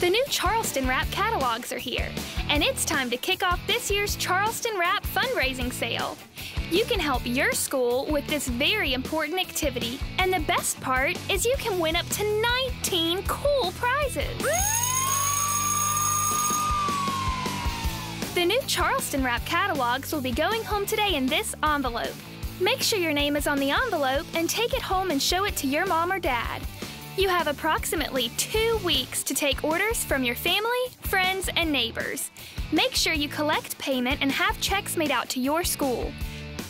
The new Charleston Wrap catalogs are here, and it's time to kick off this year's Charleston Wrap fundraising sale. You can help your school with this very important activity, and the best part is you can win up to 19 cool prizes. The new Charleston Wrap catalogs will be going home today in this envelope. Make sure your name is on the envelope and take it home and show it to your mom or dad. You have approximately two weeks to take orders from your family, friends, and neighbors. Make sure you collect payment and have checks made out to your school.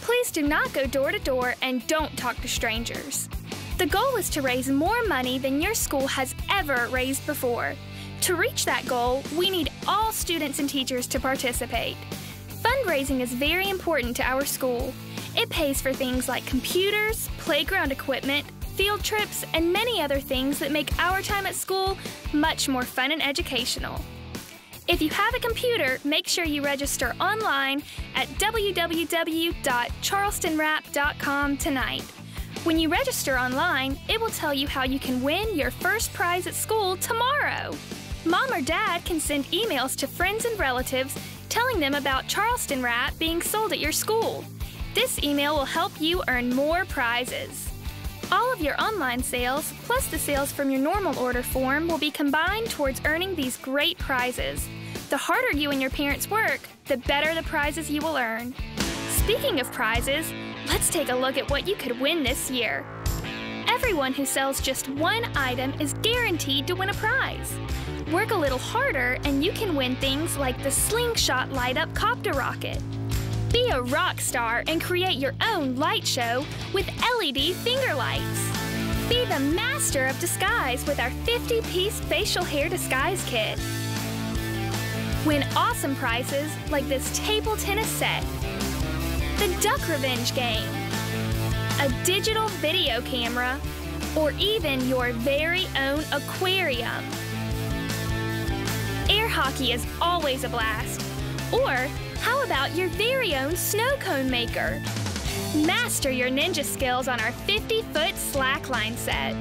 Please do not go door to door and don't talk to strangers. The goal is to raise more money than your school has ever raised before. To reach that goal, we need all students and teachers to participate. Fundraising is very important to our school. It pays for things like computers, playground equipment, field trips, and many other things that make our time at school much more fun and educational. If you have a computer, make sure you register online at www.charlestonwrap.com tonight. When you register online, it will tell you how you can win your first prize at school tomorrow. Mom or dad can send emails to friends and relatives telling them about Charleston Wrap being sold at your school. This email will help you earn more prizes. All of your online sales, plus the sales from your normal order form, will be combined towards earning these great prizes. The harder you and your parents work, the better the prizes you will earn. Speaking of prizes, let's take a look at what you could win this year. Everyone who sells just one item is guaranteed to win a prize. Work a little harder and you can win things like the Slingshot Light Up Copter Rocket. Be a rock star and create your own light show with LED finger lights. Be the master of disguise with our 50 piece facial hair disguise kit. Win awesome prizes like this table tennis set, the Duck Revenge game, a digital video camera, or even your very own aquarium. Air hockey is always a blast. Or how about your very own snow cone maker? Master your ninja skills on our 50 foot slackline set.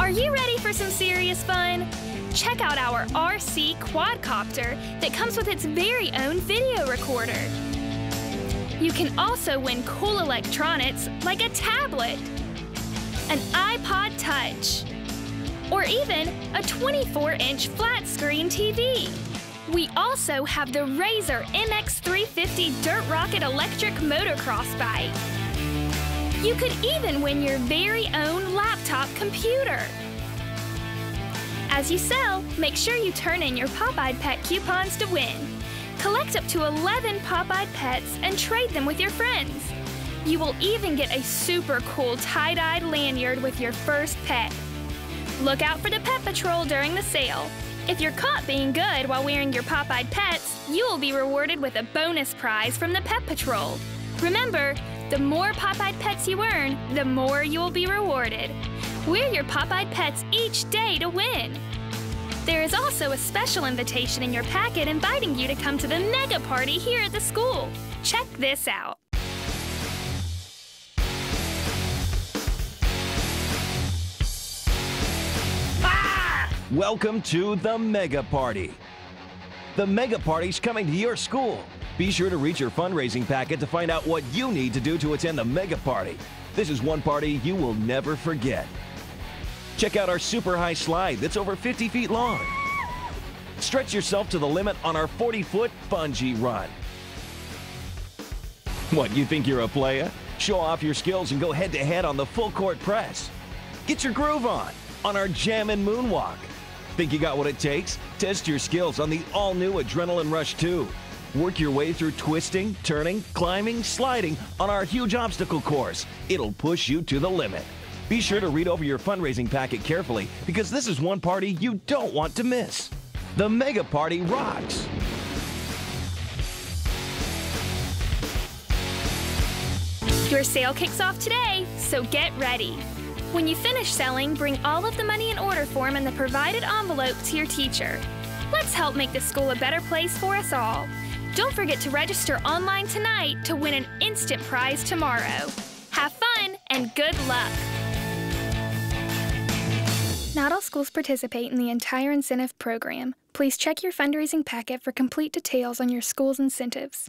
Are you ready for some serious fun? Check out our RC quadcopter that comes with its very own video recorder. You can also win cool electronics like a tablet, an iPod Touch, or even a 24 inch flat screen TV. We also have the Razor MX350 Dirt Rocket electric motocross bike. You could even win your very own laptop computer. As you sell, make sure you turn in your Pop-Eyed Pet coupons to win. Collect up to 11 Pop-Eyed Pets and trade them with your friends. You will even get a super cool tie-dyed lanyard with your first pet. Look out for the Pet Patrol during the sale. If you're caught being good while wearing your pop-eyed pets, you will be rewarded with a bonus prize from the Pet Patrol. Remember, the more pop-eyed pets you earn, the more you will be rewarded. Wear your pop-eyed pets each day to win. There is also a special invitation in your packet inviting you to come to the mega party here at the school. Check this out. Welcome to the Mega Party. The Mega Party's coming to your school. Be sure to read your fundraising packet to find out what you need to do to attend the Mega Party. This is one party you will never forget. Check out our super high slide that's over 50 feet long. Stretch yourself to the limit on our 40 foot bungee run. What, you think you're a playa? Show off your skills and go head to head on the full court press. Get your groove on on our Jammin' Moonwalk. Think you got what it takes? Test your skills on the all new Adrenaline Rush 2. Work your way through twisting, turning, climbing, sliding on our huge obstacle course. It'll push you to the limit. Be sure to read over your fundraising packet carefully because this is one party you don't want to miss. The Mega Party rocks! Your sale kicks off today, so get ready. When you finish selling, bring all of the money in order form in the provided envelope to your teacher. Let's help make the school a better place for us all. Don't forget to register online tonight to win an instant prize tomorrow. Have fun and good luck! Not all schools participate in the entire incentive program. Please check your fundraising packet for complete details on your school's incentives.